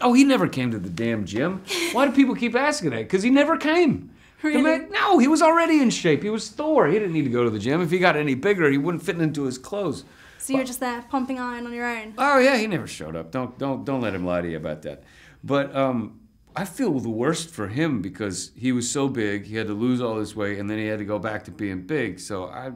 Oh, he never came to the damn gym. Why do people keep asking that? Because he never came. Really? man- no, he was already in shape. He was Thor. He didn't need to go to the gym. If he got any bigger, he wouldn't fit into his clothes. So you were just there pumping iron on your own. Oh yeah, he never showed up. Don't don't don't let him lie to you about that. But um, I feel the worst for him because he was so big, he had to lose all this weight, and then he had to go back to being big. So I,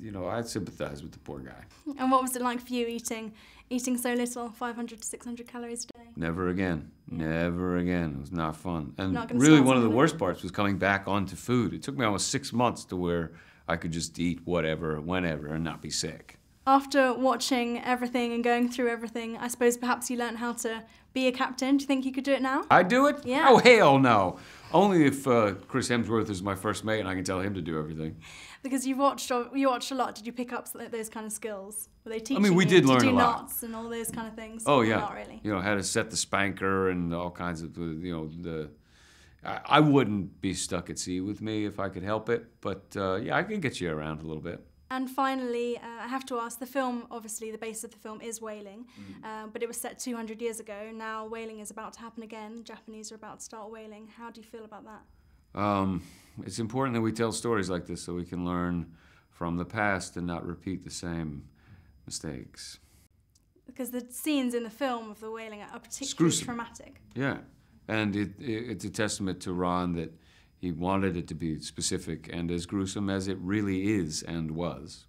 you know, I sympathize with the poor guy. And what was it like for you eating eating so little, 500 to 600 calories a day? Never again. Never again. It was not fun. And Not really, one of the worst parts was coming back onto food. It took me almost six months to where I could just eat whatever, whenever, and not be sick. After watching everything and going through everything, I suppose perhaps you learned how to be a captain. Do you think you could do it now? I do it? Yeah. Oh hell no! Only if uh, Chris Hemsworth is my first mate and I can tell him to do everything. Because you watched you watched a lot. Did you pick up those kind of skills? Were they teaching I mean, we you did to learn do a lot. knots and all those kind of things? Oh yeah. Not really. You know how to set the spanker and all kinds of uh, you know the. I, I wouldn't be stuck at sea with me if I could help it, but uh, yeah, I can get you around a little bit. And finally, uh, I have to ask the film, obviously, the base of the film is whaling, Mm. uh, but it was set 200 years ago. Now, whaling is about to happen again. Japanese are about to start whaling. How do you feel about that? Um, it's important that we tell stories like this so we can learn from the past and not repeat the same mistakes. Because the scenes in the film of the whaling are particularly gruesome. traumatic. Yeah, and it, it, it's a testament to Ron that he wanted it to be specific and as gruesome as it really is and was.